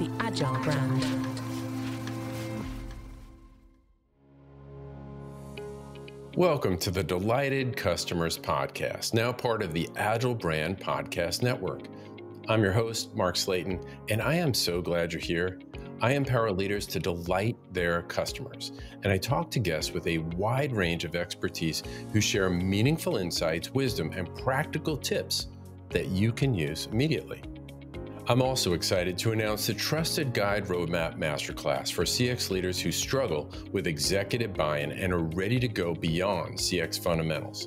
the Agile brand. Welcome to the Delighted Customers Podcast, now part of the Agile Brand Podcast Network. I'm your host, Mark Slatin, and I am so glad you're here. I empower leaders to delight their customers, and I talk to guests with a wide range of expertise who share meaningful insights, wisdom, and practical tips that you can use immediately. I'm also excited to announce the Trusted Guide Roadmap Masterclass for CX leaders who struggle with executive buy in and are ready to go beyond CX fundamentals.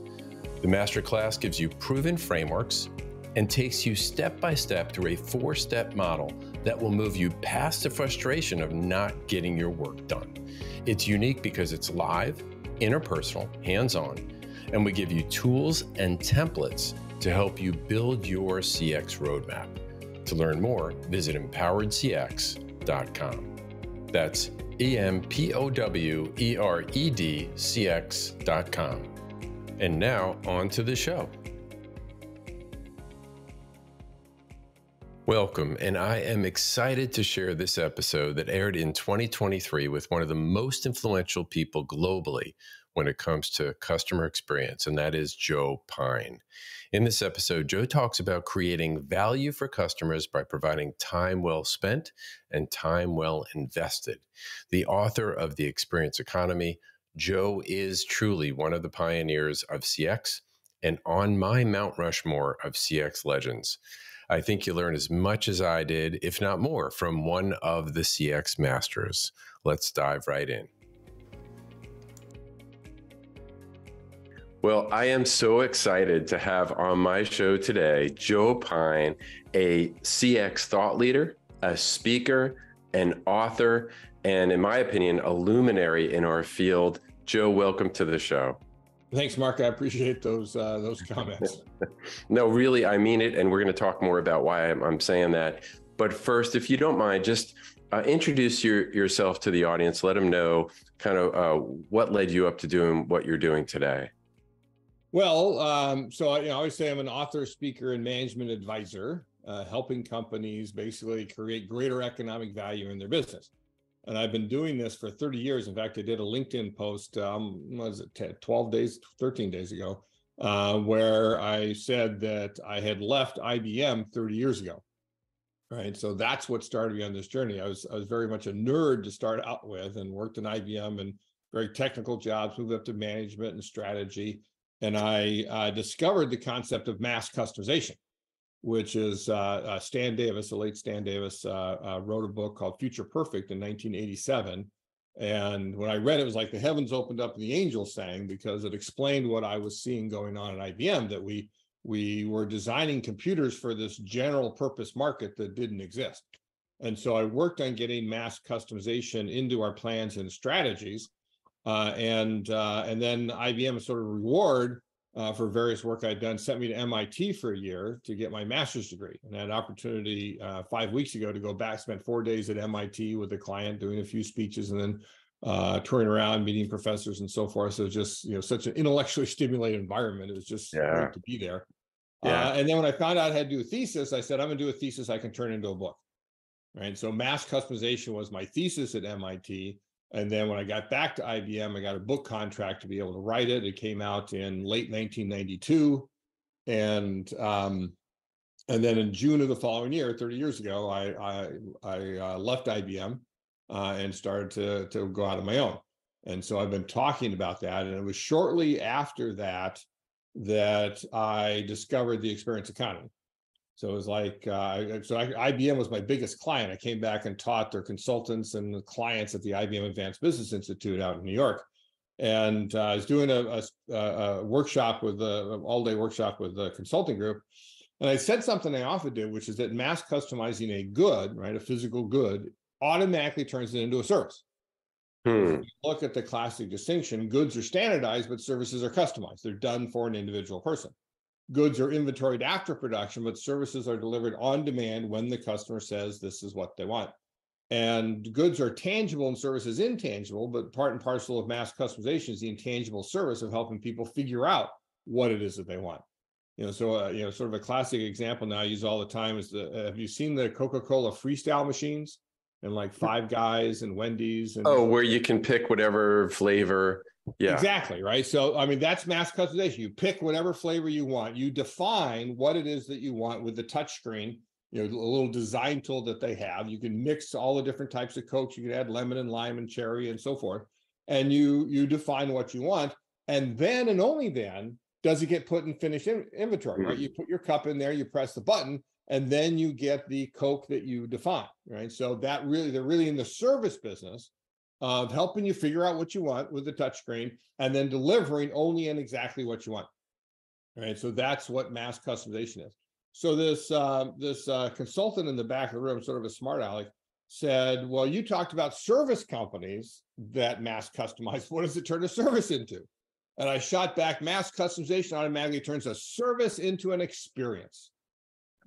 The Masterclass gives you proven frameworks and takes you step by step through a four step model that will move you past the frustration of not getting your work done. It's unique because it's live, interpersonal, hands on, and we give you tools and templates to help you build your CX roadmap. To learn more, visit empoweredcx.com. That's E M P O W E R E D C X.com. And now, on to the show. Welcome, and I am excited to share this episode that aired in 2023 with one of the most influential people globally when it comes to customer experience, and that is Joe Pine. In this episode, Joe talks about creating value for customers by providing time well spent and time well invested. The author of The Experience Economy, Joe is truly one of the pioneers of CX and on my Mount Rushmore of CX legends. I think you learn as much as I did, if not more, from one of the CX masters. Let's dive right in. Well, I am so excited to have on my show today Joe Pine, a CX thought leader, a speaker, an author, and in my opinion, a luminary in our field. Joe, welcome to the show. Thanks, Mark. I appreciate those uh, those comments. no, really, I mean it, and we're going to talk more about why I'm, I'm, saying that. But first, if you don't mind, just uh, introduce your, yourself to the audience. Let them know kind of uh, what led you up to doing what you're doing today. Well, um, so I, you know, I always say I'm an author, speaker, and management advisor, uh, helping companies basically create greater economic value in their business. And I've been doing this for 30 years. In fact, I did a LinkedIn post, um, was it 12 days, 13 days ago, uh, where I said that I had left IBM 30 years ago. Right. So that's what started me on this journey. I was I was very much a nerd to start out with and worked in IBM and very technical jobs, moved up to management and strategy and I uh, discovered the concept of mass customization, which is uh, uh, Stan Davis, the late Stan Davis, uh, uh, wrote a book called Future Perfect in 1987. And when I read it, it was like the heavens opened up and the angels sang because it explained what I was seeing going on at IBM that we we were designing computers for this general purpose market that didn't exist. And so I worked on getting mass customization into our plans and strategies uh, and uh, and then IBM sort of reward uh, for various work I'd done sent me to MIT for a year to get my master's degree. And I had an opportunity uh, five weeks ago to go back, spent four days at MIT with a client, doing a few speeches, and then uh, touring around, meeting professors, and so forth. So just you know, such an intellectually stimulated environment. It was just yeah. great to be there. Yeah. Uh, and then when I found out I had to do a thesis, I said, I'm going to do a thesis I can turn into a book. Right. So mass customization was my thesis at MIT. And then when I got back to IBM, I got a book contract to be able to write it. It came out in late 1992, and um, and then in June of the following year, 30 years ago, I I, I uh, left IBM uh, and started to to go out on my own. And so I've been talking about that, and it was shortly after that that I discovered the experience economy. So it was like, uh, so I, IBM was my biggest client. I came back and taught their consultants and clients at the IBM Advanced Business Institute out in New York. And uh, I was doing a, a, a workshop with a all day workshop with the consulting group. And I said something I often do, which is that mass customizing a good, right, a physical good, automatically turns it into a service. Hmm. look at the classic distinction goods are standardized, but services are customized. They're done for an individual person goods are inventoried after production, but services are delivered on demand when the customer says this is what they want. And goods are tangible and services intangible, but part and parcel of mass customization is the intangible service of helping people figure out what it is that they want. You know, so uh, you know, sort of a classic example now I use all the time is the uh, have you seen the Coca-Cola freestyle machines and like Five Guys and Wendy's and oh, where you can pick whatever flavor. Yeah. Exactly, right? So I mean that's mass customization. You pick whatever flavor you want. You define what it is that you want with the touch screen, you know, a little design tool that they have. You can mix all the different types of Cokes. You can add lemon and lime and cherry and so forth. And you you define what you want. And then and only then does it get put in finished in, inventory, right? Mm-hmm. You put your cup in there, you press the button, and then you get the Coke that you define, right? So that really, they're really in the service business of helping you figure out what you want with the touchscreen and then delivering only and exactly what you want. All right. So that's what mass customization is. So this uh, this uh, consultant in the back of the room, sort of a smart aleck, said, "Well, you talked about service companies that mass customize. What does it turn a service into?" And I shot back mass customization automatically turns a service into an experience.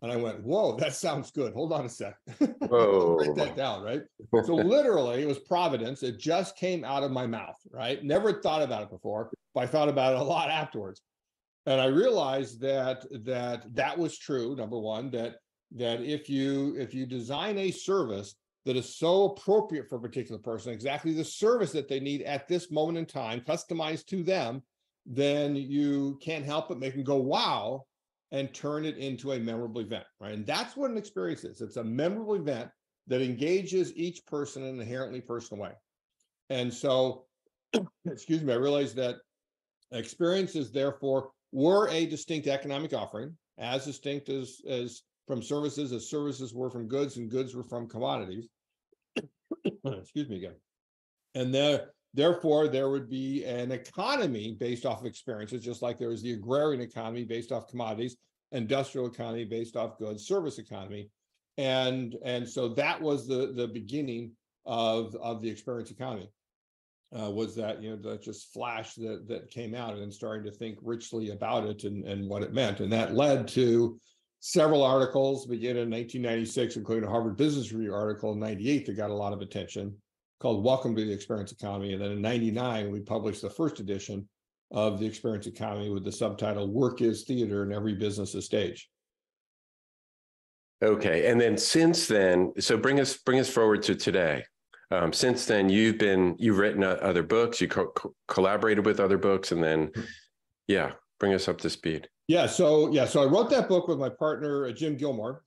And I went, whoa, that sounds good. Hold on a sec. Whoa. Write that down, right? so literally it was providence. It just came out of my mouth, right? Never thought about it before, but I thought about it a lot afterwards. And I realized that that that was true, number one, that that if you if you design a service that is so appropriate for a particular person, exactly the service that they need at this moment in time, customized to them, then you can't help but make them go, wow, and turn it into a memorable event, right? And that's what an experience is. It's a memorable event that engages each person in an inherently personal way. And so, excuse me, I realize that experiences, therefore, were a distinct economic offering, as distinct as, as from services as services were from goods and goods were from commodities. excuse me again. And there, therefore, there would be an economy based off of experiences, just like there was the agrarian economy based off commodities, industrial economy based off goods, service economy. And, and so that was the, the beginning of, of the experience economy. Uh, was that you know that just flash that that came out and starting to think richly about it and, and what it meant and that led to several articles began in 1996, including a Harvard Business Review article in 98 that got a lot of attention called Welcome to the Experience Economy. And then in 99, we published the first edition of the Experience Economy with the subtitle Work is Theater and Every Business is Stage. Okay. And then since then, so bring us bring us forward to today. Um, since then, you've been you've written other books, you co- co- collaborated with other books, and then, yeah, bring us up to speed. Yeah. So yeah. So I wrote that book with my partner uh, Jim Gilmore,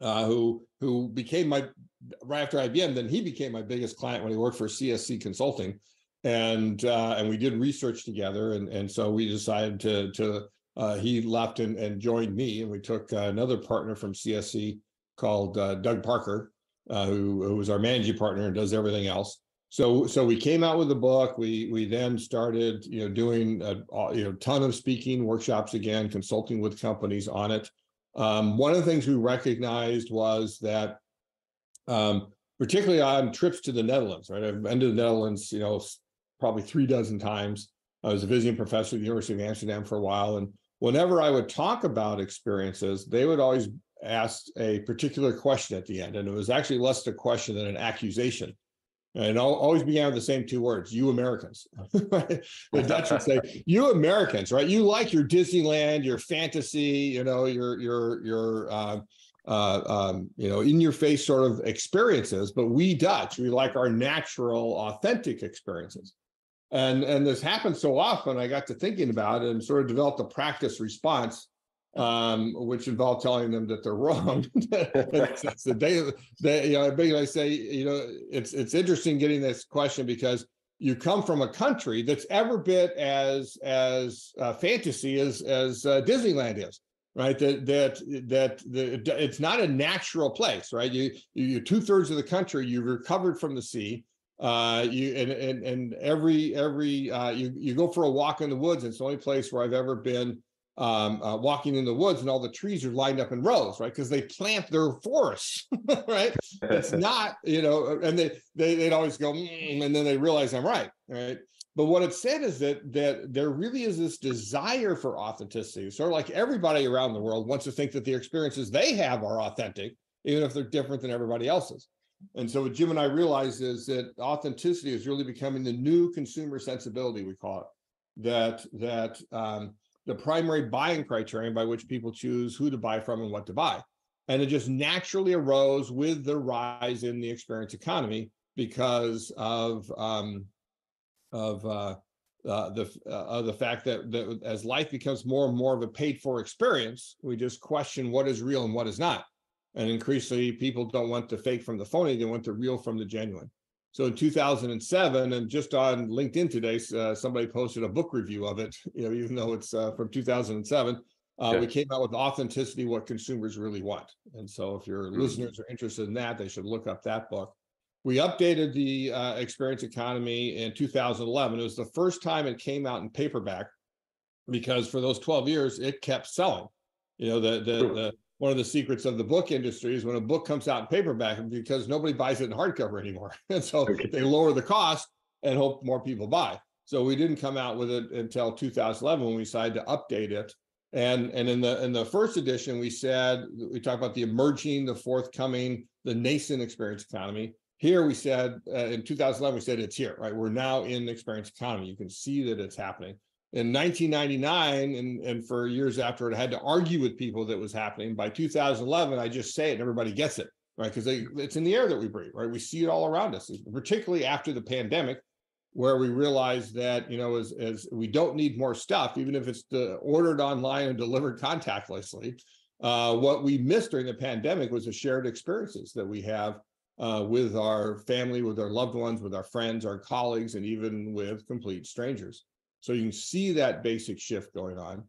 uh, who who became my right after IBM. Then he became my biggest client when he worked for CSC Consulting, and uh, and we did research together. And and so we decided to to uh, he left and, and joined me, and we took uh, another partner from CSC called uh, Doug Parker, who, who was our managing partner and does everything else so so we came out with the book we we then started you know doing a you know ton of speaking workshops again consulting with companies on it um, one of the things we recognized was that um, particularly on trips to the netherlands right? I've been to the netherlands you know probably three dozen times. I was a visiting professor at the university of amsterdam for a while and whenever i would talk about experiences they would always ask a particular question at the end and it was actually less a question than an accusation and I always began with the same two words you americans. The dutch would say you americans right? You like your disneyland your fantasy you know your your your uh, uh, um, you know in your face sort of experiences. But we dutch we like our natural authentic experiences. And and this happens so often i got to thinking about it and sort of developed a practice response um, which involve telling them that they're wrong. it's the day, they, you know, I say, you know, it's it's interesting getting this question because you come from a country that's every bit as as uh, fantasy as as uh, Disneyland is, right? That that that the, it's not a natural place, right? You you two thirds of the country you've recovered from the sea. Uh, you and and and every every uh, you you go for a walk in the woods. It's the only place where I've ever been um, uh, walking in the woods and all the trees are lined up in rows, right? Because they plant their forests, right? It's not, you know, and they, they they'd always go, mm, and then they realize I'm right, right? But what it said is that that there really is this desire for authenticity. Sort of like everybody around the world wants to think that the experiences they have are authentic, even if they're different than everybody else's. And so what Jim and I realized is that authenticity is really becoming the new consumer sensibility, we call it. That that um, the primary buying criterion by which people choose who to buy from and what to buy. And it just naturally arose with the rise in the experience economy because of um, of uh, uh, the uh, the fact that, that as life becomes more and more of a paid for experience, we just question what is real and what is not. And increasingly, people don't want the fake from the phony; they want the real from the genuine. So in 2007, and just on LinkedIn today, uh, somebody posted a book review of it. You know, even though it's uh, from 2007, uh, we came out with authenticity: what consumers really want. And so, if your mm-hmm. listeners are interested in that, they should look up that book. We updated the uh, experience economy in 2011. It was the first time it came out in paperback because for those 12 years it kept selling. You know, the the, the one of the secrets of the book industry is when a book comes out in paperback because nobody buys it in hardcover anymore. And so okay. they lower the cost and hope more people buy. So we didn't come out with it until 2011 when we decided to update it. And, and in the in the first edition, we said we talked about the emerging, the forthcoming, the nascent experience economy. Here we said uh, in 2011, we said it's here, right? We're now in the experience economy. You can see that it's happening in 1999 and, and for years after it, I had to argue with people that was happening. By 2011, I just say it and everybody gets it, right? Because it's in the air that we breathe, right? We see it all around us, particularly after the pandemic, where we realize that, you know, as, as we don't need more stuff, even if it's ordered online and delivered contactlessly. Uh, what we missed during the pandemic was the shared experiences that we have uh, with our family, with our loved ones, with our friends, our colleagues, and even with complete strangers. So you can see that basic shift going on.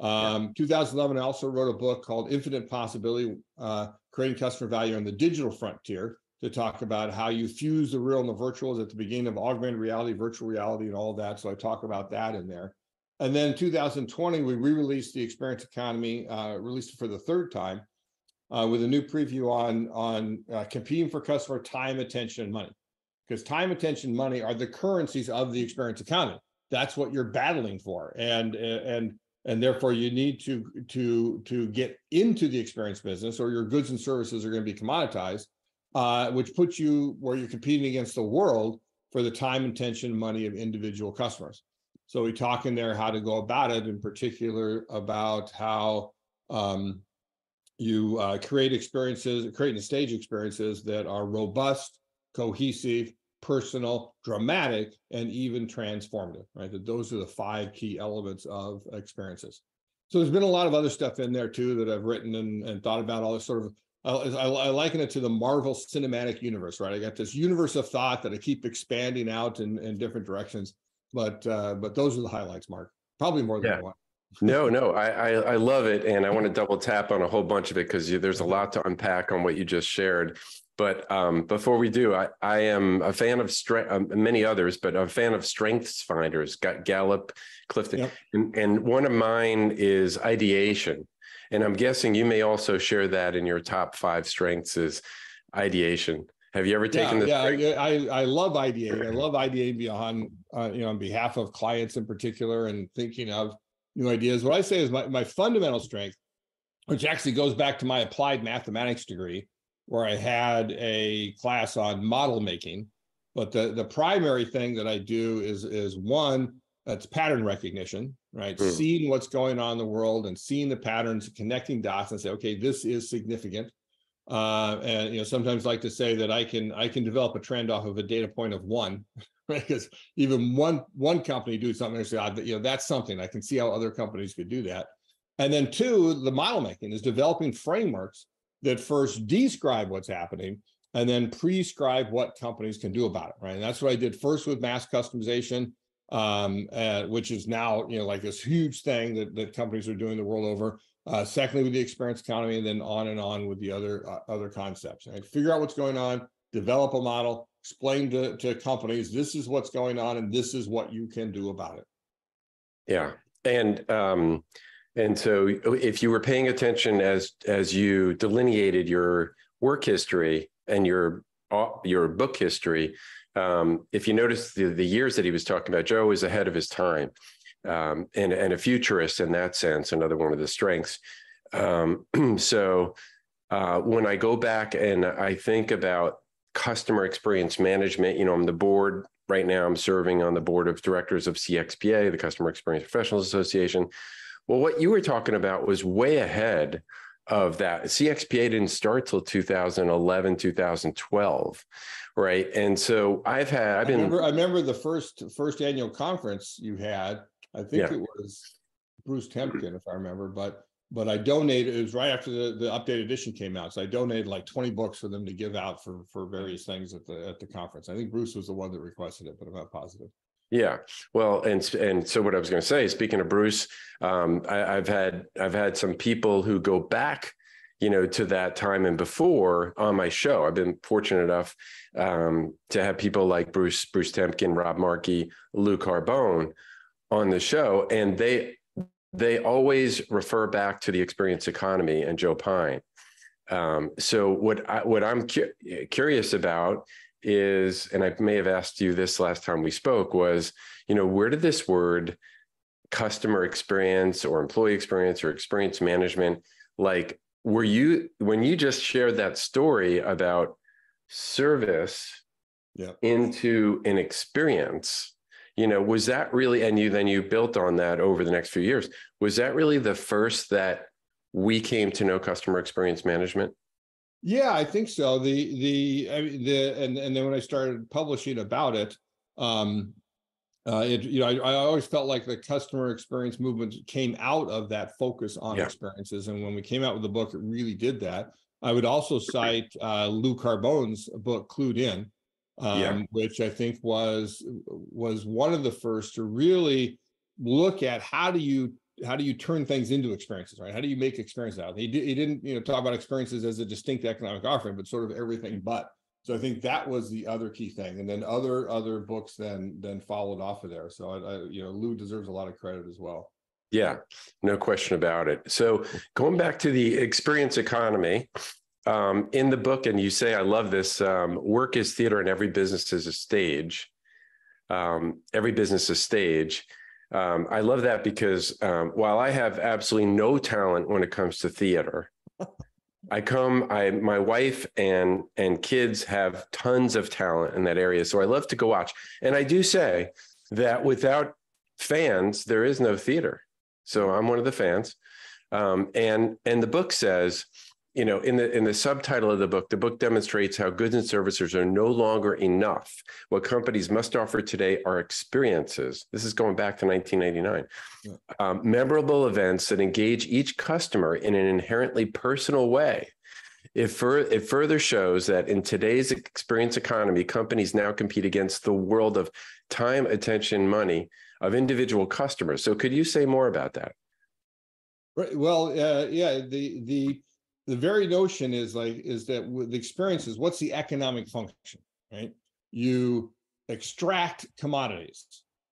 Um, yeah. 2011, I also wrote a book called Infinite Possibility, uh, Creating Customer Value on the Digital Frontier to talk about how you fuse the real and the virtual at the beginning of augmented reality, virtual reality, and all that. So I talk about that in there. And then 2020, we re-released the Experience Economy, uh, released it for the third time uh, with a new preview on, on uh, competing for customer time, attention, and money. Because time, attention, money are the currencies of the experience economy that's what you're battling for and and and therefore you need to to to get into the experience business or your goods and services are going to be commoditized uh, which puts you where you're competing against the world for the time intention money of individual customers. So we talk in there how to go about it in particular about how um, you uh, create experiences create and stage experiences that are robust cohesive personal, dramatic, and even transformative, right? That those are the five key elements of experiences. So there's been a lot of other stuff in there too that I've written and, and thought about all this sort of I, I, liken it to the Marvel cinematic universe, right? I got this universe of thought that I keep expanding out in, in different directions. But uh, but those are the highlights, Mark. Probably more than yeah. one. no, no, I, I, I love it, and I want to double tap on a whole bunch of it because there's a lot to unpack on what you just shared. But um, before we do, I, I am a fan of strength, um, many others, but a fan of Strengths Finders, got Gallup, Clifton, yep. and, and one of mine is ideation. And I'm guessing you may also share that in your top five strengths is ideation. Have you ever taken yeah, this? Yeah, I, I love ideating. I love ideating beyond, uh, you know, on behalf of clients in particular and thinking of new ideas. What I say is my, my fundamental strength, which actually goes back to my applied mathematics degree, where I had a class on model making. But the, the primary thing that I do is, is one, that's pattern recognition, right? Mm. Seeing what's going on in the world and seeing the patterns, connecting dots and say, okay, this is significant. Uh, and you know, sometimes like to say that I can I can develop a trend off of a data point of one, right? Because even one one company do something and say, ah, you know, that's something I can see how other companies could do that. And then two, the model making is developing frameworks that first describe what's happening and then prescribe what companies can do about it, right? And that's what I did first with mass customization, um, uh, which is now you know like this huge thing that, that companies are doing the world over. Uh, secondly, with the experience economy, and then on and on with the other uh, other concepts. Right? Figure out what's going on, develop a model, explain to, to companies this is what's going on, and this is what you can do about it. Yeah, and um, and so if you were paying attention as as you delineated your work history and your your book history, um, if you notice the, the years that he was talking about, Joe was ahead of his time um, and, and a futurist in that sense, another one of the strengths. Um, so uh, when I go back and I think about customer experience management, you know, I'm the board right now, I'm serving on the board of directors of CXPA, the Customer Experience Professionals Association Well, what you were talking about was way ahead of that. CXPA didn't start till 2011, 2012, right? And so I've had I've been I remember, I remember the first first annual conference you had. I think yeah. it was Bruce Temkin, if I remember, but but I donated. It was right after the, the updated edition came out, so I donated like twenty books for them to give out for for various things at the at the conference. I think Bruce was the one that requested it, but I'm not positive. Yeah, well, and and so what I was going to say, speaking of Bruce, um, I, have had I've had some people who go back, you know, to that time and before on my show. I've been fortunate enough um, to have people like Bruce Bruce Temkin, Rob Markey, Lou Carbone on the show, and they they always refer back to the experience economy and Joe Pine. Um, so what I, what I'm cu- curious about is, and I may have asked you this last time we spoke, was, you know, where did this word customer experience or employee experience or experience management, like, were you, when you just shared that story about service yeah. into an experience, you know, was that really, and you then you built on that over the next few years, was that really the first that we came to know customer experience management? Yeah, I think so. The the I mean, the and and then when I started publishing about it, um, uh, it you know I, I always felt like the customer experience movement came out of that focus on yeah. experiences, and when we came out with the book, it really did that. I would also cite uh, Lou Carbone's book Clued In, um, yeah. which I think was was one of the first to really look at how do you how do you turn things into experiences, right? How do you make experiences out? He, did, he didn't, you know, talk about experiences as a distinct economic offering, but sort of everything but. So I think that was the other key thing, and then other other books then then followed off of there. So I, I you know, Lou deserves a lot of credit as well. Yeah, no question about it. So going back to the experience economy, um, in the book, and you say, I love this um, work is theater and every business is a stage. Um, every business is stage. Um, I love that because um, while I have absolutely no talent when it comes to theater, I come, I my wife and and kids have tons of talent in that area, so I love to go watch. And I do say that without fans, there is no theater. So I'm one of the fans, um, and and the book says you know in the in the subtitle of the book the book demonstrates how goods and services are no longer enough. What companies must offer today are experiences. This is going back to 1999 yeah. um, memorable events that engage each customer in an inherently personal way. It, fur- it further shows that in today's experience economy companies now compete against the world of time attention money of individual customers. So could you say more about that? Right well uh, yeah the the the very notion is like is that with the experiences what's the economic function right? You extract commodities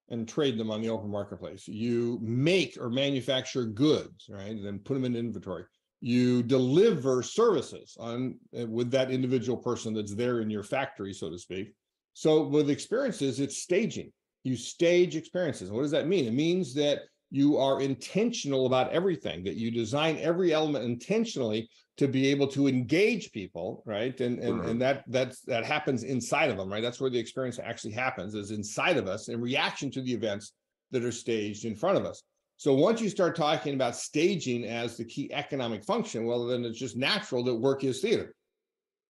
and trade them on the open marketplace. You make or manufacture goods right and then put them in inventory. You deliver services on uh, with that individual person that's there in your factory so to speak. So with experiences it's staging. You stage experiences. What does that mean? It means that you are intentional about everything that you design every element intentionally to be able to engage people right? And and, mm-hmm. and that that's that happens inside of them right? That's where the experience actually happens is inside of us in reaction to the events that are staged in front of us. So once you start talking about staging as the key economic function well then it's just natural that work is theater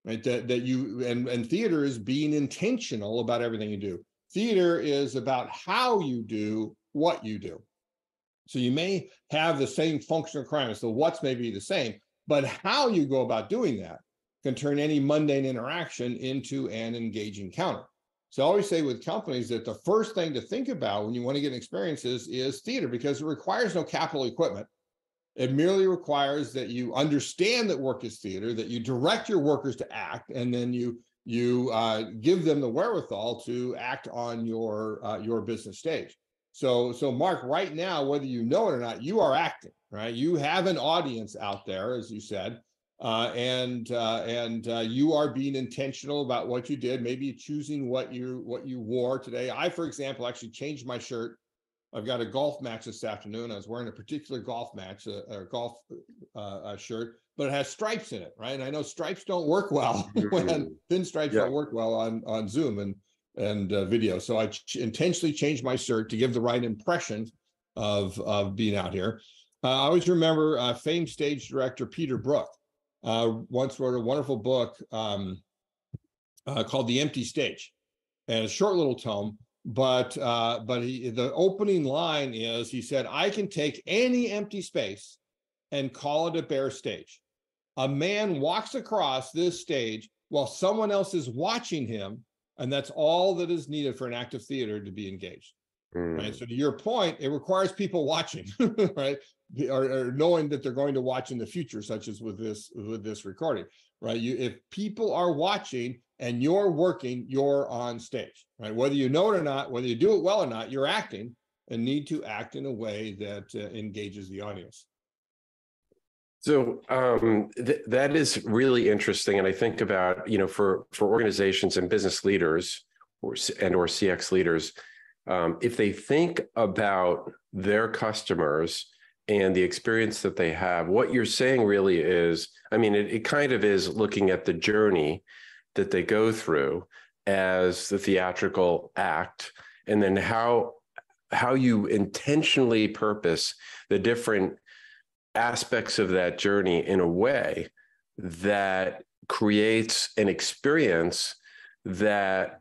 right? That, that you and and theater is being intentional about everything you do. Theater is about how you do what you do so you may have the same functional requirements the what's may be the same but how you go about doing that can turn any mundane interaction into an engaging counter. So I always say with companies that the first thing to think about when you want to get experiences is theater because it requires no capital equipment. It merely requires that you understand that work is theater, that you direct your workers to act, and then you you uh, give them the wherewithal to act on your uh, your business stage. So, so Mark, right now, whether you know it or not, you are acting, right? You have an audience out there, as you said, uh, and uh, and uh, you are being intentional about what you did. Maybe choosing what you what you wore today. I, for example, actually changed my shirt. I've got a golf match this afternoon. I was wearing a particular golf match, a, a golf uh, a shirt, but it has stripes in it, right? And I know stripes don't work well when mm-hmm. thin stripes yeah. don't work well on on Zoom, and and uh, video. So I ch- intentionally changed my shirt to give the right impression of of being out here. Uh, I always remember uh, famed stage director Peter Brook uh, once wrote a wonderful book um, uh, called The Empty Stage, and a short little tome. But uh, but he, the opening line is he said, "I can take any empty space and call it a bare stage. A man walks across this stage while someone else is watching him, and that's all that is needed for an active theater to be engaged." Mm. Right. So to your point, it requires people watching, right? Or, or, knowing that they're going to watch in the future, such as with this with this recording, right? You if people are watching and you're working, you're on stage, right? Whether you know it or not, whether you do it well or not, you're acting and need to act in a way that uh, engages the audience. So um, th- that is really interesting, and I think about you know for for organizations and business leaders or and or CX leaders, um, if they think about their customers and the experience that they have, what you're saying really is, I mean, it, it kind of is looking at the journey that they go through as the theatrical act, and then how how you intentionally purpose the different aspects of that journey in a way that creates an experience that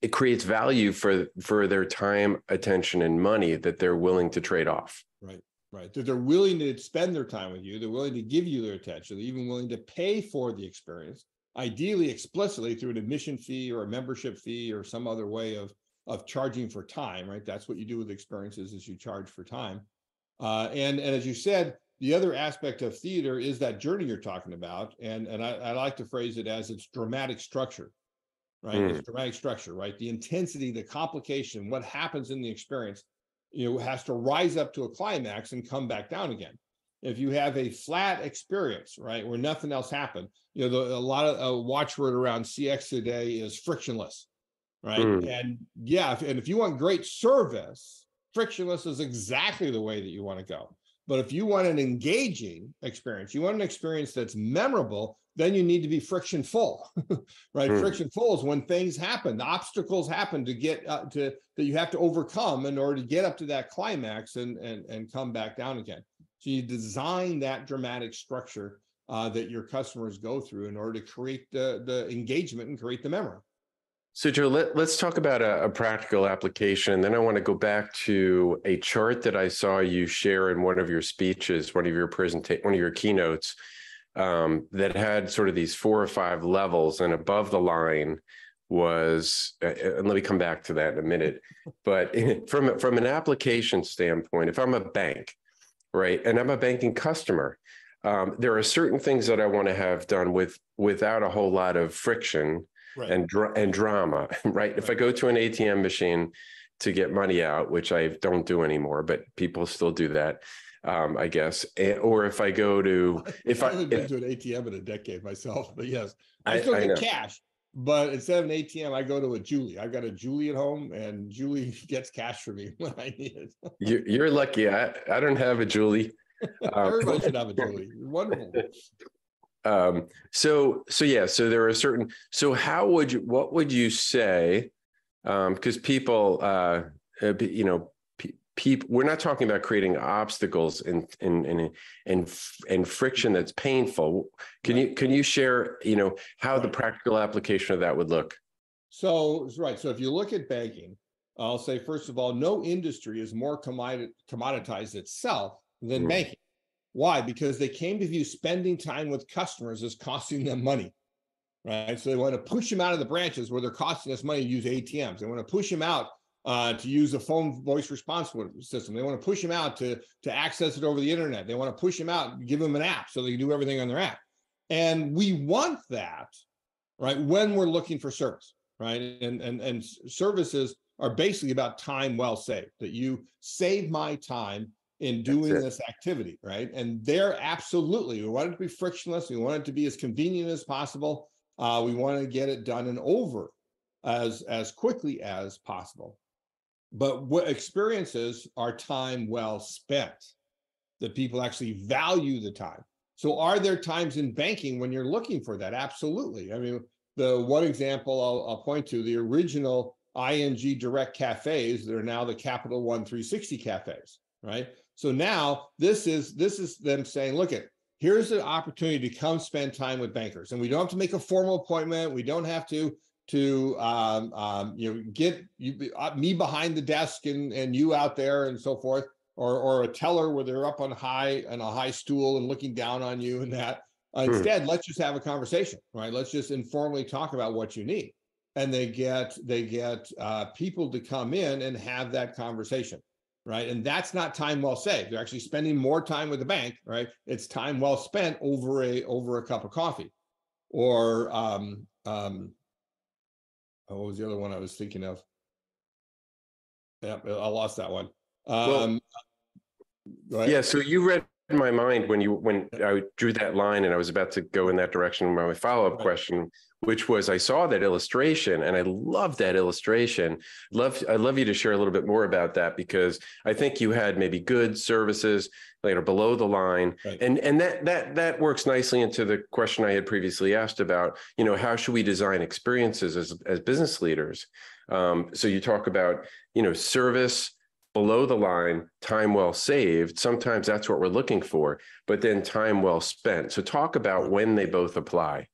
it creates value for for their time attention and money that they're willing to trade off. Right right. That they're willing to spend their time with you they're willing to give you their attention they're even willing to pay for the experience ideally explicitly through an admission fee or a membership fee or some other way of of charging for time right? That's what you do with experiences is you charge for time. Uh, and and as you said the other aspect of theater is that journey you're talking about and and I, I like to phrase it as its dramatic structure right? Mm. It's dramatic structure, right? The intensity, the complication, what happens in the experience, you know, has to rise up to a climax and come back down again. If you have a flat experience, right, where nothing else happened, you know, the, a lot of a watchword around CX today is frictionless, right? Mm. And yeah, if, and if you want great service, frictionless is exactly the way that you want to go. But if you want an engaging experience, you want an experience that's memorable, then you need to be friction full, right? Mm. Friction full is when things happen, the obstacles happen to get uh, to that you have to overcome in order to get up to that climax and and and come back down again. So you design that dramatic structure uh, that your customers go through in order to create the the engagement and create the memory. So Joe, let, us talk about a, a, practical application. Then I want to go back to a chart that I saw you share in one of your speeches, one of your presenta- one of your keynotes um, that had sort of these four or five levels, and above the line was, uh, uh and let me come back to that in a minute. But from from an application standpoint, if I'm a bank, right, and I'm a banking customer, um, there are certain things that I want to have done with without a whole lot of friction right. and and drama, right? If I go to an ATM machine to get money out, which I don't do anymore, but people still do that um, I guess. Or if I go to if I haven't been to an ATM in a decade myself, but yes, I, still I get cash. But instead of an ATM, I go to a Julie. I've got a Julie at home, and Julie gets cash for me when I need it. you're, you're lucky. I, I don't have a Julie. Um, Everybody should have a Julie. Wonderful. Um, so so yeah, so there are certain. So how would you? What would you say? Because um, people, uh, uh you know, people we're not talking about creating obstacles and and and and, and friction that's painful can right. you can you share you know how right. the practical application of that would look so right so if you look at banking i'll say first of all no industry is more commoditized itself than mm. banking why because they came to view spending time with customers as costing them money right so they want to push them out of the branches where they're costing us money to use atms they want to push them out uh, to use a phone voice response system. They want to push them out to to access it over the internet. They want to push them out, give them an app so they can do everything on their app. And we want that, right? When we're looking for service, right? And and and services are basically about time well saved. That you save my time in doing this activity, right? And they're absolutely we want it to be frictionless. We want it to be as convenient as possible. Uh, we want to get it done and over as as quickly as possible but what experiences are time well spent that people actually value the time so are there times in banking when you're looking for that absolutely i mean the one example I'll, I'll point to the original ing direct cafes that are now the capital one 360 cafes right So now this is this is them saying, look at here's an opportunity to come spend time with bankers, and we don't have to make a formal appointment. We don't have to to um, um, you know get you uh, me behind the desk and and you out there and so forth, or or a teller where they're up on high on a high stool and looking down on you and that. Uh, hmm. Instead, let's just have a conversation, right? Let's just informally talk about what you need, and they get they get uh, people to come in and have that conversation, right? And that's not time well saved. They're actually spending more time with the bank, right? It's time well spent over a over a cup of coffee, or um, um, what was the other one I was thinking of? Yeah, I lost that one. Um, well, yeah, so you read my mind when you when I drew that line and I was about to go in that direction. My follow up right. question, which was, I saw that illustration and I love that illustration. Love I'd love you to share a little bit more about that because I think you had maybe goods, services, know, below the line, right. and and that that that works nicely into the question I had previously asked about, you know, how should we design experiences as as business leaders? Um, so you talk about, you know, service below the line, time well saved. Sometimes that's what we're looking for, but then time well spent. So talk about when they both apply.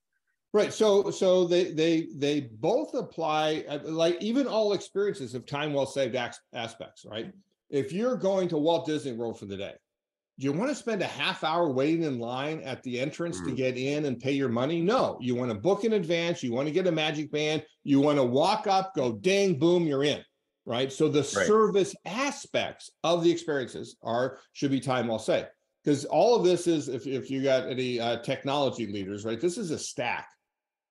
Right. So so they they they both apply uh, like even all experiences have time well saved aspects, right? If you're going to Walt Disney World for the day, do you want to spend a half hour waiting in line at the entrance mm. to get in and pay your money? No. You want to book in advance, you want to get a magic band, you want to walk up, go ding, boom, you're in right? So the right. service aspects of the experiences are should be time well saved because all of this is if, if you got any uh, technology leaders, right? This is a stack,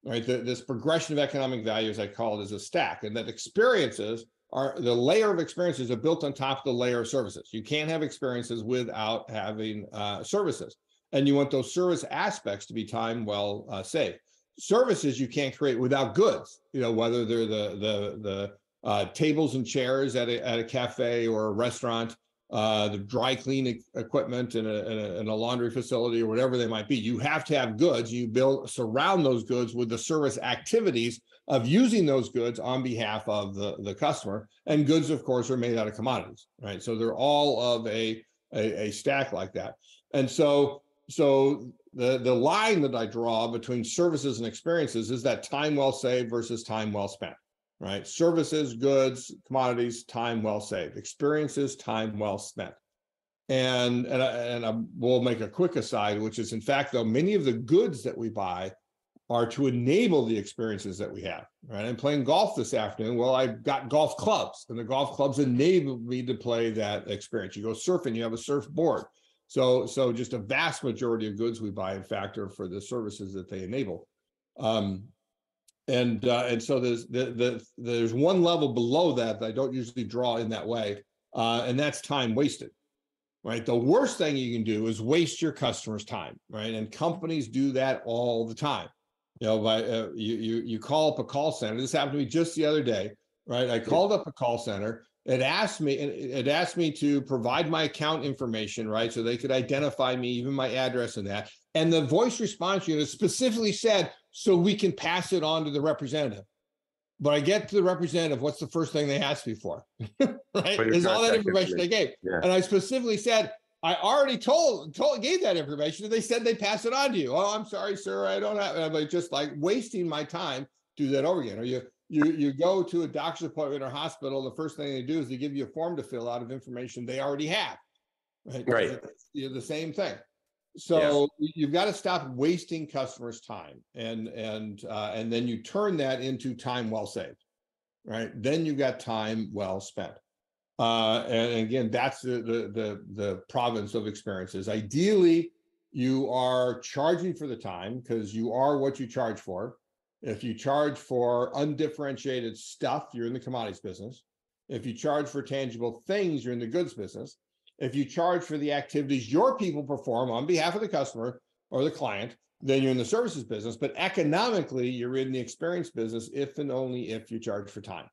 right? The, this progression of economic value, as I call it, is a stack, and that experiences are the layer of experiences are built on top of the layer of services. You can't have experiences without having uh, services, and you want those service aspects to be time well uh, saved. Services you can't create without goods, you know, whether they're the the the uh, tables and chairs at a, at a cafe or a restaurant, uh, the dry clean equipment in a, in a, in, a, laundry facility or whatever they might be. You have to have goods. You build surround those goods with the service activities of using those goods on behalf of the, the customer. And goods, of course, are made out of commodities, right? So they're all of a, a, a stack like that. And so so the the line that I draw between services and experiences is that time well saved versus time well spent right? Services, goods, commodities, time well saved. Experiences, time well spent. And and and I will make a quick aside, which is in fact though many of the goods that we buy are to enable the experiences that we have. Right? I'm playing golf this afternoon. Well, I've got golf clubs, and the golf clubs enable me to play that experience. You go surfing, you have a surfboard. So so just a vast majority of goods we buy, in fact, are for the services that they enable. Um, and uh, and so there's the, the there's one level below that that I don't usually draw in that way, uh, and that's time wasted. Right, the worst thing you can do is waste your customers' time. Right, and companies do that all the time. You know, by uh, you you you call up a call center. This happened to me just the other day. Right, I called up a call center. It asked me it asked me to provide my account information, right, so they could identify me, even my address and that. And the voice response unit specifically said, so we can pass it on to the representative. But I get to the representative, what's the first thing they ask me for? right? Is all that information they gave. Yeah. And I specifically said, I already told, told gave that information, and they said they pass it on to you. Oh, I'm sorry, sir, I don't have. I'm like just like wasting my time do that over again. are you you you go to a doctor's appointment or hospital, the first thing they do is they give you a form to fill out of information they already have. Right. Right. It's the same thing. So you've got to stop wasting customers' time, and and uh, and then you turn that into time well saved, right? Then you've got time well spent. Uh, and again, that's the, the the the province of experiences. Ideally, you are charging for the time because you are what you charge for. If you charge for undifferentiated stuff, you're in the commodities business. If you charge for tangible things, you're in the goods business. If you charge for the activities your people perform on behalf of the customer or the client, then you're in the services business. But economically, you're in the experience business if and only if you charge for time,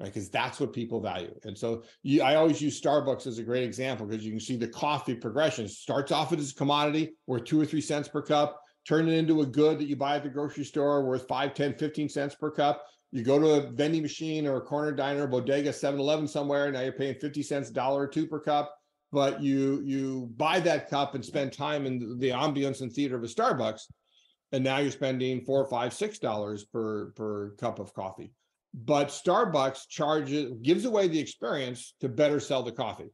right? Because that's what people value. And so you, I always use Starbucks as a great example because you can see the coffee progression it starts off as a commodity worth two or three cents per cup, turn it into a good that you buy at the grocery store worth 5, 10, 15 cents per cup. You go to a vending machine or a corner diner, bodega, 7 Eleven somewhere, now you're paying 50 cents, dollar or two per cup but you you buy that cup and spend time in the ambience and theater of a Starbucks, and now you're spending four, five, six dollars per per cup of coffee. But Starbucks charges gives away the experience to better sell the coffee,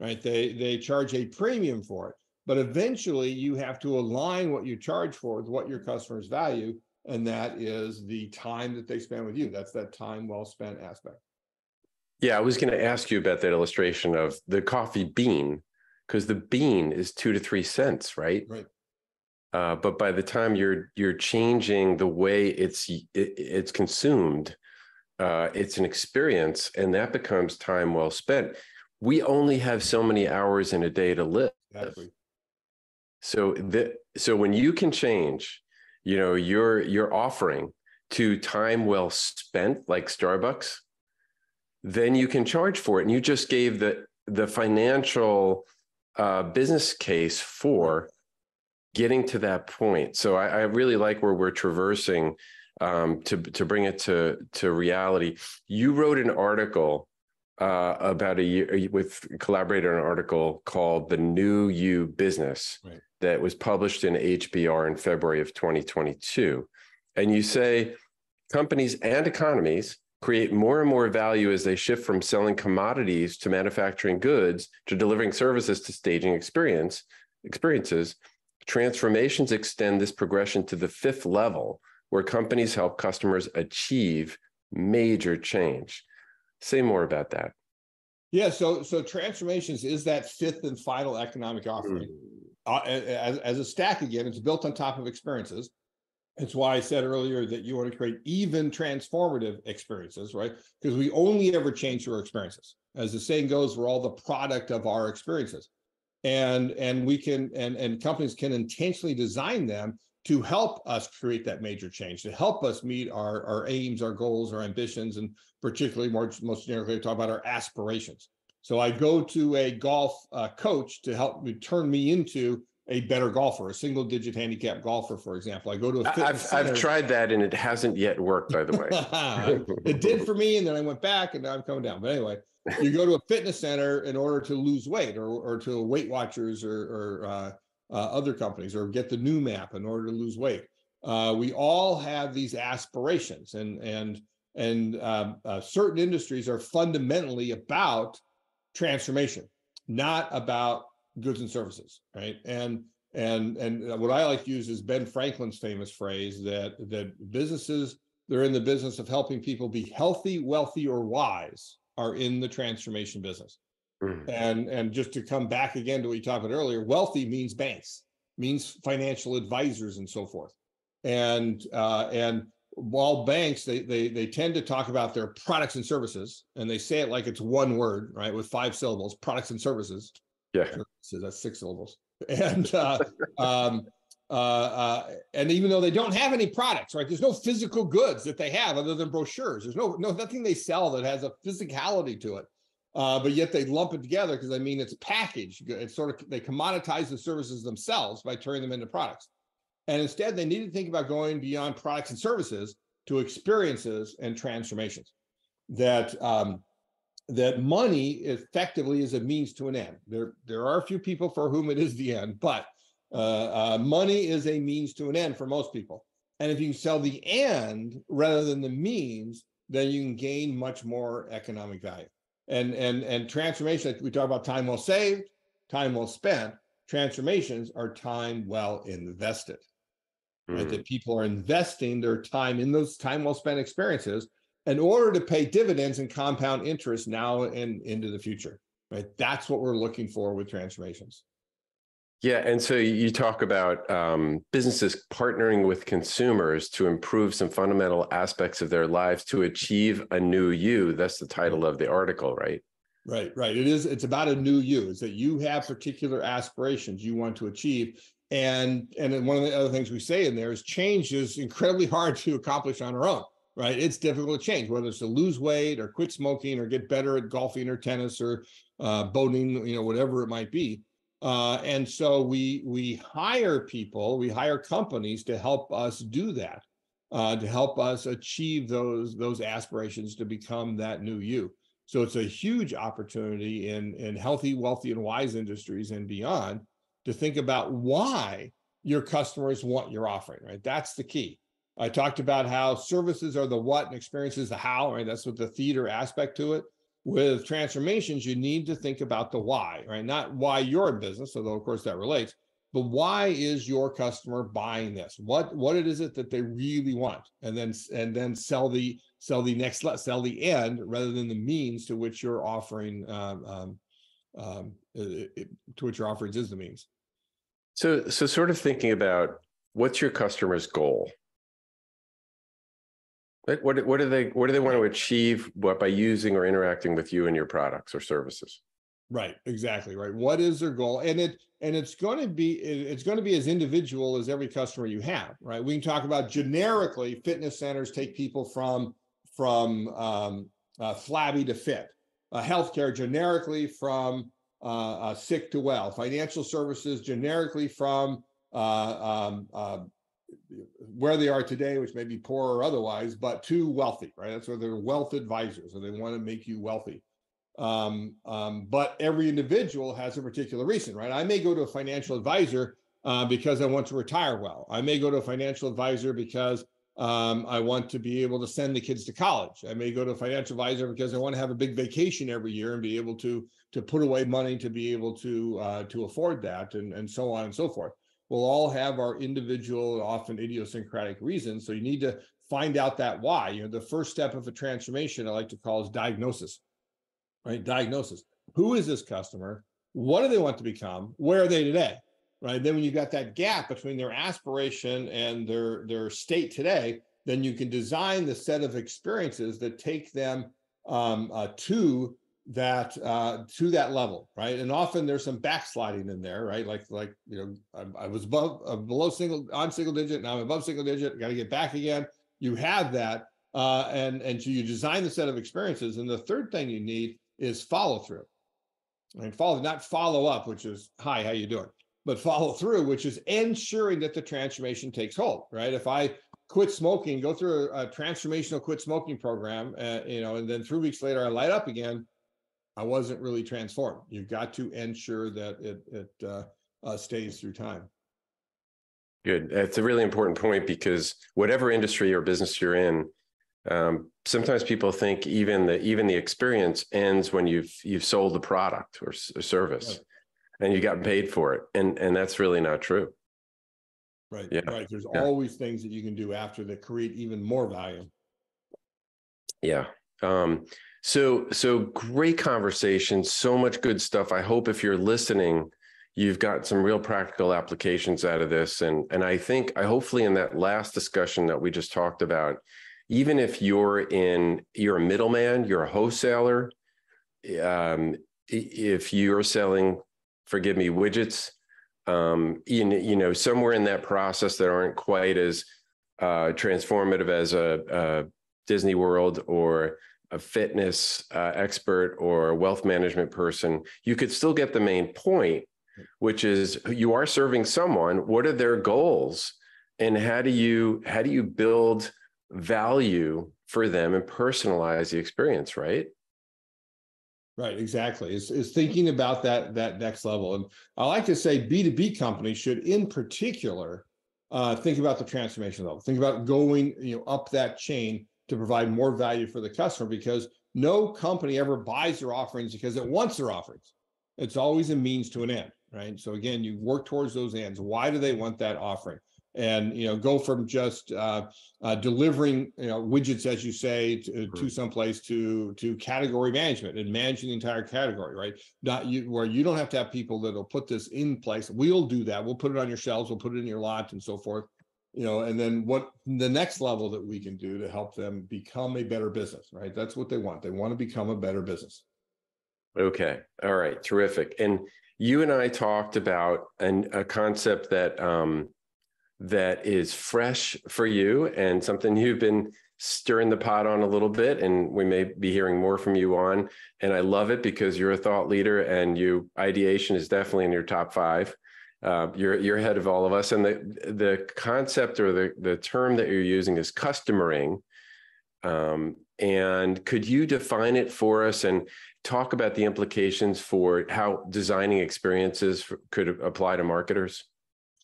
right? They they charge a premium for it, but eventually you have to align what you charge for with what your customers value, and that is the time that they spend with you. That's that time well spent aspect. Yeah, I was going to ask you about that illustration of the coffee bean, because the bean is two to three cents, right? Right. Uh, but by the time you're you're changing the way it's it, it's consumed, uh, it's an experience, and that becomes time well spent. We only have so many hours in a day to live. Exactly. So that so when you can change, you know, your your offering to time well spent, like Starbucks, then you can charge for it. And you just gave the the financial uh, business case for getting to that point. So I, I really like where we're traversing um, to to bring it to to reality. You wrote an article uh, about a year with collaborated on an article called "The New You Business" right. that was published in HBR in February of 2022, and you say companies and economies create more and more value as they shift from selling commodities to manufacturing goods to delivering services to staging experience experiences. Transformations extend this progression to the fifth level where companies help customers achieve major change say more about that yeah so so transformations is that fifth and final economic offering mm. uh, as, as a stack again it's built on top of experiences it's why I said earlier that you want to create even transformative experiences, right? Because we only ever change through our experiences. As the saying goes, we're all the product of our experiences. And and we can and and companies can intentionally design them to help us create that major change, to help us meet our, our aims, our goals, our ambitions, and particularly more most generically talk about our aspirations. So I go to a golf uh, coach to help me turn me into a better golfer, a single digit handicap golfer, for example. I go to a I've, I've tried that and it hasn't yet worked, by the way. it did for me, and then I went back and now I'm coming down. But anyway, you go to a fitness center in order to lose weight or, or to Weight Watchers or, or uh, uh, other companies or get the Noom app in order to lose weight. Uh, we all have these aspirations and and and um, uh, certain industries are fundamentally about transformation, not about goods and services, right? And and and what I like to use is Ben Franklin's famous phrase that that businesses they're in the business of helping people be healthy, wealthy, or wise are in the transformation business. Mm. And and just to come back again to what you talked about earlier, wealthy means banks, means financial advisors and so forth. And uh, and while banks they they they tend to talk about their products and services, and they say it like it's one word, right, with five syllables, products and services. Yeah. So that's six syllables. And uh, um, uh, uh, and even though they don't have any products, right? There's no physical goods that they have other than brochures. There's no no nothing they sell that has a physicality to it. Uh, but yet they lump it together because I mean it's packaged. It's sort of they commoditize the services themselves by turning them into products. And instead, they need to think about going beyond products and services to experiences and transformations. That um, that money effectively is a means to an end. There, there are a few people for whom it is the end, but uh, uh, money is a means to an end for most people. And if you sell the end rather than the means, then you can gain much more economic value. And and and transformation, we talk about time well saved, time well spent. Transformations are time well invested. Mm-hmm. Right? That people are investing their time in those time well spent experiences in order to pay dividends and compound interest now and into the future. Right. That's what we're looking for with transformations. Yeah, and so you talk about um, businesses partnering with consumers to improve some fundamental aspects of their lives to achieve a new you. That's the title of the article, right? Right, right. It is. It's about a new you. Is that you have particular aspirations you want to achieve, and and one of the other things we say in there is change is incredibly hard to accomplish on our own right? It's difficult to change, whether it's to lose weight or quit smoking or get better at golfing or tennis or uh, boating, you know, whatever it might be. Uh, and so we we hire people, we hire companies to help us do that, uh, to help us achieve those those aspirations to become that new you. So it's a huge opportunity in, in healthy, wealthy, and wise industries and beyond to think about why your customers want your offering, right? That's the key. I talked about how services are the what and experiences the how, right? That's what the theater aspect to it. With transformations, you need to think about the why, right? Not why you're in business, although of course that relates, but why is your customer buying this? What what it is it that they really want, and then and then sell the sell the next sell the end rather than the means to which you're offering um, um, um, it, to which your offerings is the means. So so sort of thinking about what's your customer's goal, what, what, do they what do they want to achieve what by using or interacting with you and your products or services? Right, exactly right. What is their goal? And it and it's going to be it's going to be as individual as every customer you have, right? We can talk about generically fitness centers take people from from um, uh, flabby to fit, uh, healthcare generically from uh, uh sick to well, financial services generically from uh, um, uh, where they are today, which may be poor or otherwise, but too wealthy, right? That's where they're wealth advisors, or they want to make you wealthy. Um, um, but every individual has a particular reason, right? I may go to a financial advisor uh, because I want to retire well. I may go to a financial advisor because um, I want to be able to send the kids to college. I may go to a financial advisor because I want to have a big vacation every year and be able to to put away money to be able to uh, to afford that, and and so on and so forth we'll all have our individual, and often idiosyncratic reasons. So you need to find out that why. You know, the first step of a transformation I like to call is diagnosis, right? Diagnosis. Who is this customer? What do they want to become? Where are they today? Right. Then when you've got that gap between their aspiration and their their state today, then you can design the set of experiences that take them um, uh, to that uh, to that level, right? And often there's some backsliding in there, right? Like like you know, I, I was above uh, below single on single digit, now I'm above single digit. Got to get back again. You have that, uh, and and so you design the set of experiences. And the third thing you need is follow through. Mean, follow not follow up, which is hi, how you doing, but follow through, which is ensuring that the transformation takes hold, right? If I quit smoking, go through a, a transformational quit smoking program, uh, you know, and then three weeks later I light up again I wasn't really transformed. You've got to ensure that it it uh, uh, stays through time. Good. It's a really important point because whatever industry or business you're in, um, sometimes people think even the even the experience ends when you've you've sold the product or a service, and you got paid for it, and and that's really not true. Right. Yeah. Right. There's yeah. always things that you can do after that create even more value. Yeah. Um, so, so great conversation, so much good stuff. I hope if you're listening, you've got some real practical applications out of this. And and I think I hopefully in that last discussion that we just talked about, even if you're in you're a middleman, you're a wholesaler, um, if you're selling, forgive me, widgets, um, you, you know, somewhere in that process that aren't quite as uh, transformative as a, a Disney World or a fitness uh, expert or a wealth management person, you could still get the main point, which is you are serving someone. What are their goals, and how do you how do you build value for them and personalize the experience? Right. Right, exactly. Is is thinking about that that next level, and I like to say B two B companies should, in particular, uh, think about the transformation level. Think about going you know up that chain to provide more value for the customer because no company ever buys their offerings because it wants their offerings. It's always a means to an end, right? So again, you work towards those ends. Why do they want that offering? And you know, go from just uh, uh, delivering you know widgets, as you say, to, to someplace to to category management and managing the entire category, right? Not you where you don't have to have people that'll put this in place. We'll do that. We'll put it on your shelves. We'll put it in your lot and so forth you know and then what the next level that we can do to help them become a better business right? That's what they want. They want to become a better business. Okay. All right. Terrific. And you and i talked about an, a concept that um, that is fresh for you and something you've been stirring the pot on a little bit and we may be hearing more from you on. And i love it because you're a thought leader and you ideation is definitely in your top five uh, you're you're ahead of all of us. And the the concept or the the term that you're using is customering, Um, and could you define it for us and talk about the implications for how designing experiences for, could apply to marketers?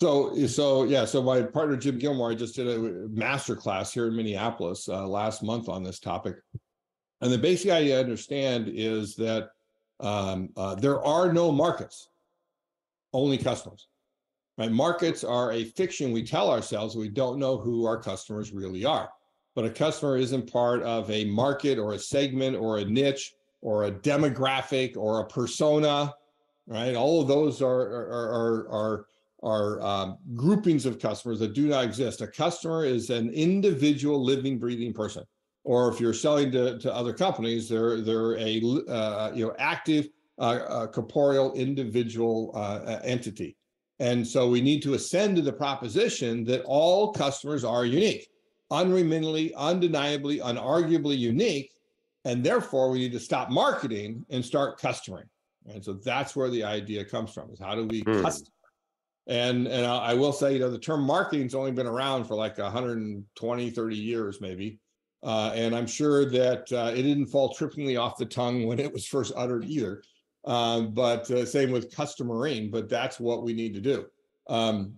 So, so yeah, so my partner Jim Gilmore, I just did a master class here in Minneapolis uh, last month on this topic, and the basic idea I understand is that um, uh, there are no markets, only customers. Right? Markets are a fiction we tell ourselves. We don't know who our customers really are. But a customer isn't part of a market or a segment or a niche or a demographic or a persona, right? All of those are are are are, are um, groupings of customers that do not exist. A customer is an individual, living, breathing person. Or if you're selling to, to other companies, they're they're a uh, you know active uh, uh, corporeal individual uh, entity. And so we need to ascend to the proposition that all customers are unique, unremittingly, undeniably, unarguably unique. And therefore, we need to stop marketing and start customering. And so that's where the idea comes from is how do we hmm. custom? And, and I will say, you know, the term marketing's only been around for like 120, 30 years, maybe. Uh, and I'm sure that uh, it didn't fall trippingly off the tongue when it was first uttered either. Um, but uh, same with customering, but that's what we need to do. Um,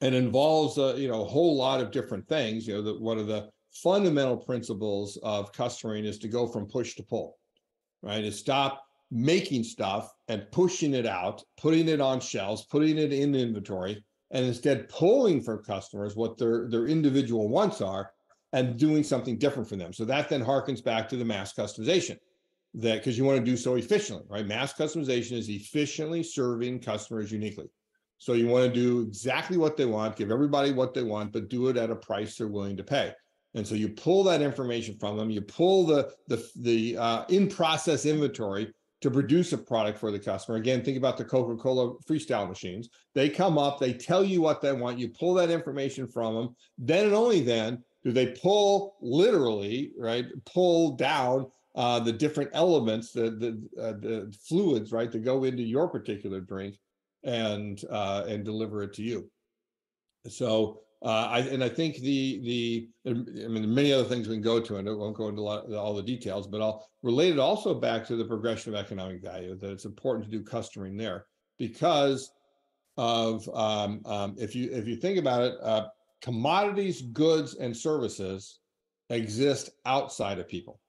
it involves uh, you know a whole lot of different things. You know, that one of the fundamental principles of customering is to go from push to pull, right? Is stop making stuff and pushing it out, putting it on shelves, putting it in inventory, and instead pulling from customers what their their individual wants are and doing something different for them. So that then harkens back to the mass customization that because you want to do so efficiently, right? Mass customization is efficiently serving customers uniquely. So you want to do exactly what they want, give everybody what they want, but do it at a price they're willing to pay. And so you pull that information from them, you pull the the the uh, in process inventory to produce a product for the customer. Again, think about the Coca-Cola freestyle machines. They come up, they tell you what they want, you pull that information from them. Then and only then do they pull literally, right? Pull down uh, the different elements, the the, uh, the fluids, right, to go into your particular drink, and uh, and deliver it to you. So uh, I and I think the the I mean many other things we can go to, and I won't go into lot, all the details, but I'll relate it also back to the progression of economic value. That it's important to do customering there because of um, um, if you if you think about it, uh, commodities, goods, and services exist outside of people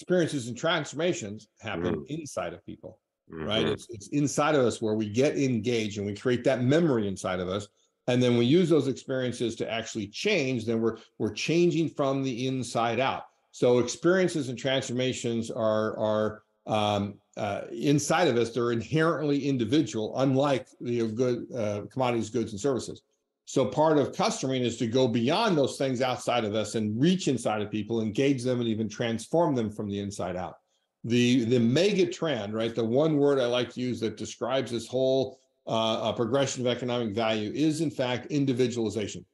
experiences and transformations happen mm. inside of people mm-hmm. right it's, it's inside of us where we get engaged and we create that memory inside of us and then we use those experiences to actually change then we're we're changing from the inside out so experiences and transformations are are um, uh, inside of us they're inherently individual unlike the good uh, commodities goods and services so part of customering is to go beyond those things outside of us and reach inside of people, engage them, and even transform them from the inside out. The the mega trend, right? The one word I like to use that describes this whole uh, progression of economic value is, in fact, individualization.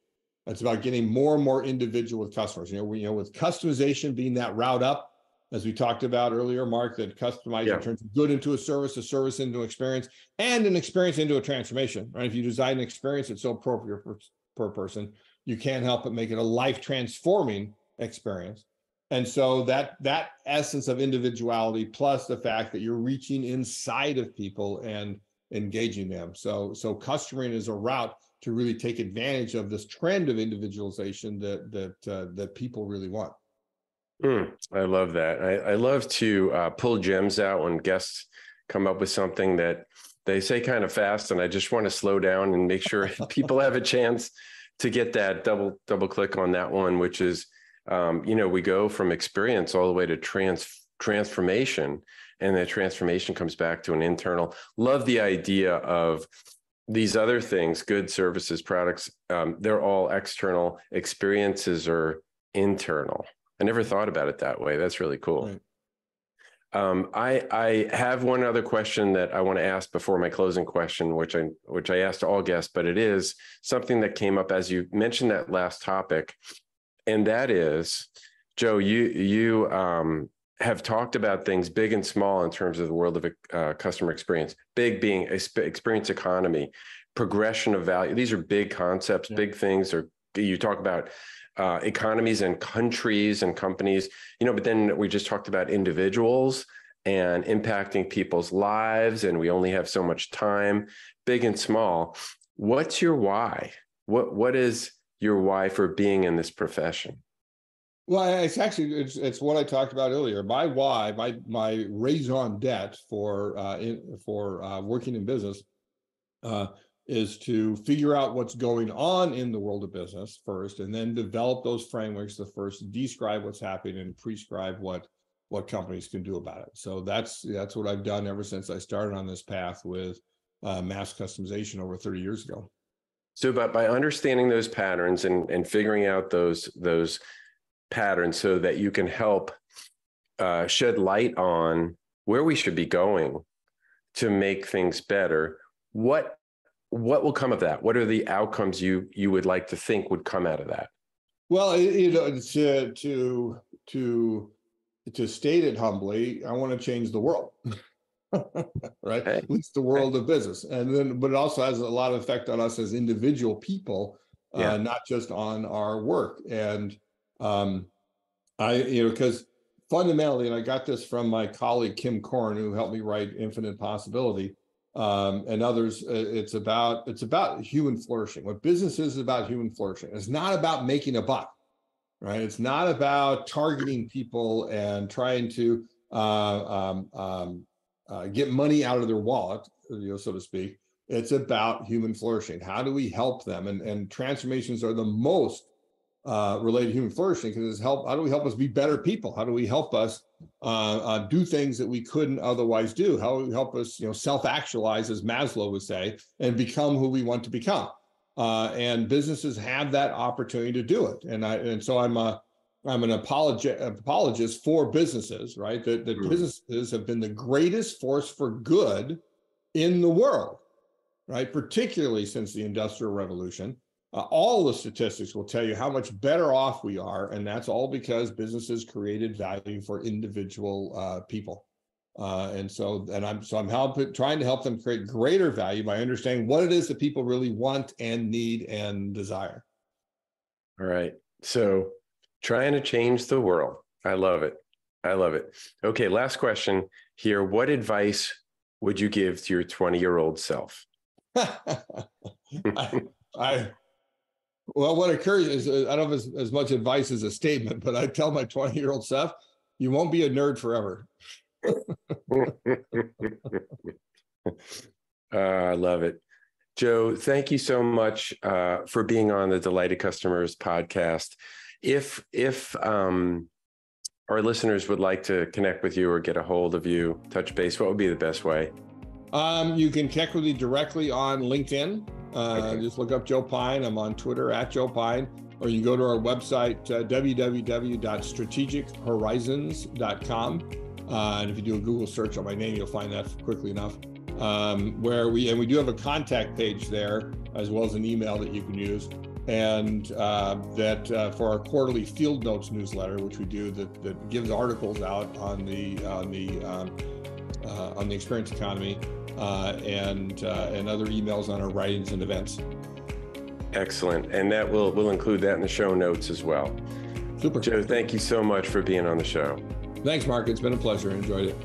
It's about getting more and more individual with customers. You know, we, you know, with customization being that route up, as we talked about earlier, Mark, that customizing yeah. turns good into a service, a service into an experience, and an experience into a transformation. Right? If you design an experience that's so appropriate per, per person, you can't help but make it a life transforming experience. And so that that essence of individuality, plus the fact that you're reaching inside of people and engaging them. So so customering is a route to really take advantage of this trend of individualization that that uh, that people really want. Mm, I love that. I, I love to uh, pull gems out when guests come up with something that they say kind of fast, and I just want to slow down and make sure people have a chance to get that double double click on that one, which is, um, you know, we go from experience all the way to trans transformation, and that transformation comes back to an internal. Love the idea of these other things, good services, products. Um, they're all external. Experiences are internal I never thought about it that way. That's really cool. Right. Um, I I have one other question that I want to ask before my closing question, which I which I asked all guests, but it is something that came up as you mentioned that last topic, and that is, Joe, you you um, have talked about things big and small in terms of the world of uh, customer experience. Big being experience economy, progression of value. These are big concepts, yeah. big things. Or you talk about uh, economies and countries and companies, you know, but then we just talked about individuals and impacting people's lives, and we only have so much time, big and small. What's your why? What what is your why for being in this profession? Well, it's actually it's, it's what I talked about earlier. My why, my my raison d'être for uh, in, for uh, working in business uh, is to figure out what's going on in the world of business first, and then develop those frameworks to first describe what's happening and prescribe what what companies can do about it. So that's that's what I've done ever since I started on this path with uh, mass customization over 30 years ago. So, but by understanding those patterns and and figuring out those those patterns, so that you can help uh, shed light on where we should be going to make things better. What what will come of that? What are the outcomes you you would like to think would come out of that? Well, you know, to to to to state it humbly, I want to change the world. right? Hey. At least the world hey. of business. And then but it also has a lot of effect on us as individual people, uh, yeah. uh, not just on our work. And um I, you know, because fundamentally, and I got this from my colleague Kim Korn, who helped me write Infinite Possibility um, and others. Uh, it's about it's about human flourishing. What business is about human flourishing. It's not about making a buck, right? It's not about targeting people and trying to uh, um, um, uh, get money out of their wallet, you know, so to speak. It's about human flourishing. How do we help them? And and transformations are the most uh, related to human flourishing because it's help. How do we help us be better people? How do we help us uh, uh, do things that we couldn't otherwise do? We help us, you know, self-actualize, as Maslow would say, and become who we want to become? Uh, and businesses have that opportunity to do it. And I and so I'm a I'm an apologist apologist for businesses, right? That that mm. businesses have been the greatest force for good in the world, right? Particularly since the Industrial Revolution. Uh, all the statistics will tell you how much better off we are, and that's all because businesses created value for individual uh, people. Uh, and so, and I'm so I'm helping, trying to help them create greater value by understanding what it is that people really want and need and desire. All right. So, trying to change the world. I love it. I love it. Okay, last question here. What advice would you give to your 20 year old self? I, I well, what occurs is uh, I don't have it's as much advice as a statement, but I tell my 20 year old self, you won't be a nerd forever. uh, I love it. Joe, thank you so much uh, for being on the Delighted Customers podcast. If if um, our listeners would like to connect with you or get a hold of you, touch base, what would be the best way? Um, you can connect with me directly on LinkedIn. Uh, okay. Just look up Joe Pine. I'm on Twitter at Joe Pine, or you can go to our website, uh, www.strategichorizons.com. Uh, and if you do a Google search on my name, you'll find that quickly enough. Um, where we and we do have a contact page there as well as an email that you can use, and uh, that uh, for our quarterly field notes newsletter, which we do, that, that gives articles out on the on the um, uh, on the experience economy and uh, and other emails on our writings and events. Excellent, and that will will include that in the show notes as well. Super, Joe. Thank you so much for being on the show. Thanks, Mark. It's been a pleasure. enjoyed it.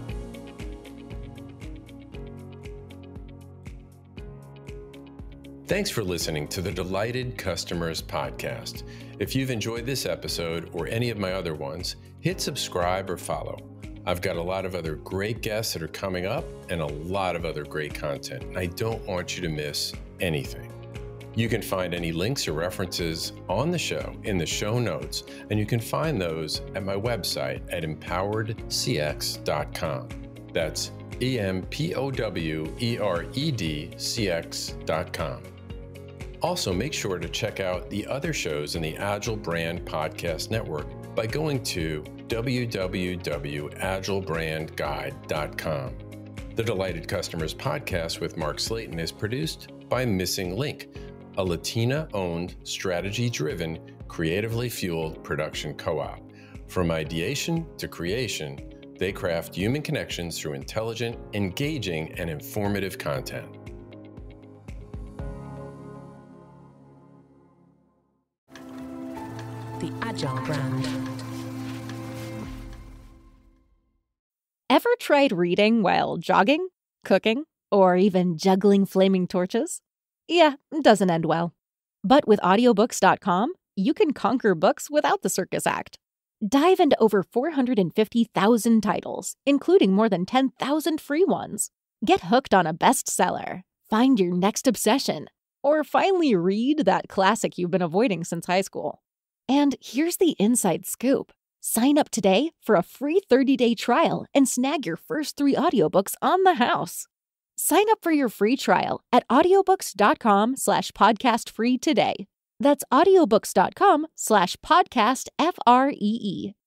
Thanks for listening to the Delighted Customers Podcast. If you've enjoyed this episode or any of my other ones, hit subscribe or follow. I've got a lot of other great guests that are coming up and a lot of other great content. I don't want you to miss anything. You can find any links or references on the show in the show notes, and you can find those at my website at empoweredcx.com. That's E M P O W E R E D C X.com. Also, make sure to check out the other shows in the Agile Brand Podcast Network by going to www.agilebrandguide.com. The Delighted Customers podcast with Mark Slatin is produced by Missing Link, a Latina owned, strategy driven, creatively fueled production co op. From ideation to creation, they craft human connections through intelligent, engaging, and informative content. the Agile brand. Ever tried reading while jogging, cooking, or even juggling flaming torches? Yeah, doesn't end well. But with audiobooks.com, you can conquer books without the circus act. Dive into over 450,000 titles, including more than 10,000 free ones. Get hooked on a bestseller, find your next obsession, or finally read that classic you've been avoiding since high school. And here's the inside scoop sign up today for a free 30 day trial and snag your first three audiobooks on the house. Sign up for your free trial at audiobooks.com slash podcast free today. That's audiobooks.com slash podcast F R E E.